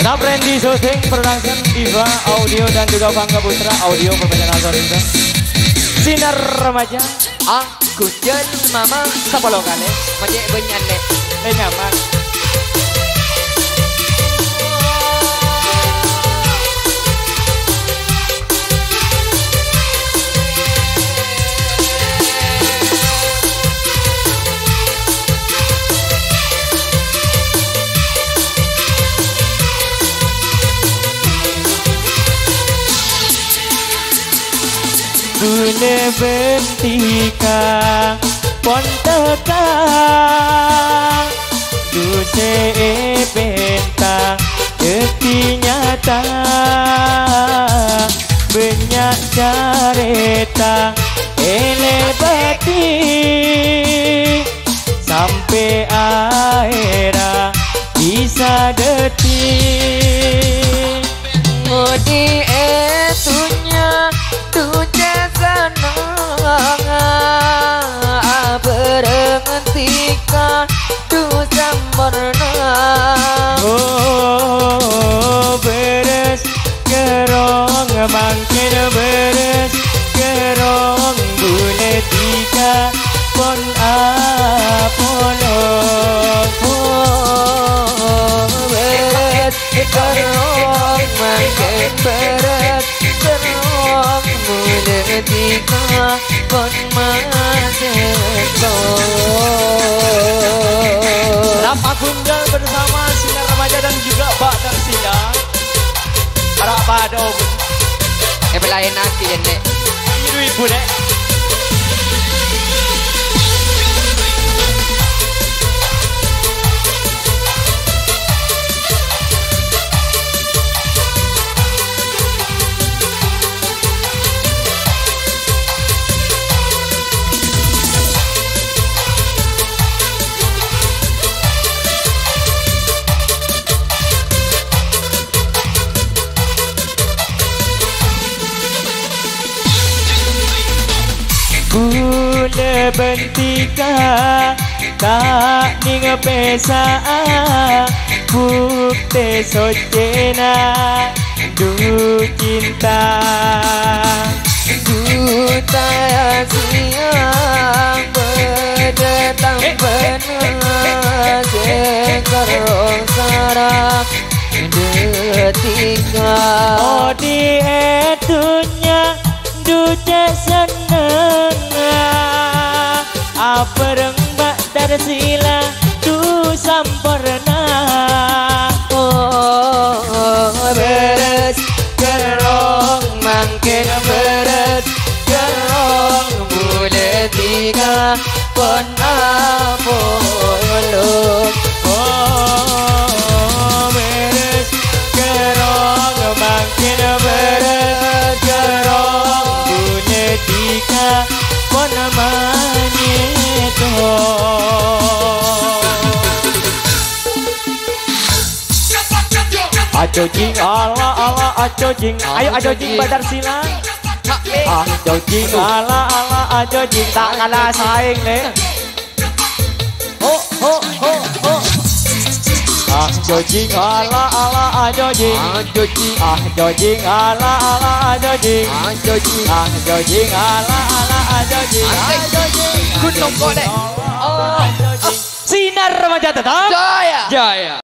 Tetap Randy Shooting Production Diva Audio dan juga Bangga Putra Audio permainan Algoritma Sinar Remaja. Aku jen mama. Kali? Majek benyane Eh Gune bentika pon teka Duse benta Eki nyata. Banyak careta Ele bati Sampai Berhentika Tu sempurna Oh beres kerong mangkin beres kerong bule tiga pon apolo Oh beres Kerong makin beres Tiga masih Rapa Gundal bersama Sinar Remaja dan juga Darsila Para apa ada om Eh pelayan nanti ya nek. Ibu ibu Bule bentika Tak ning pesa Bukte sojena Du cinta Duta siang berdatang benar Sekarang sarap detika Oh di etunya Duce seneng bareng Mbak Darsila tu sampurna. Oh, oh, oh beres gerong mangke beres gerong boleh tiga pernah Ajo jing ala ala ajo jing Ayo ajo jing badar silang Ajo jing ala ala ajo jing Tak kalah saing nih Ho ho ho ho Ajo jing ala ala ajo jing Ajo jing Ajo jing ala ala ajo jing Ajo jing Ajo jing ala ala ajo jing. Ajo jing Gunung Kodek. Oh Sinar remaja tetap Jaya Jaya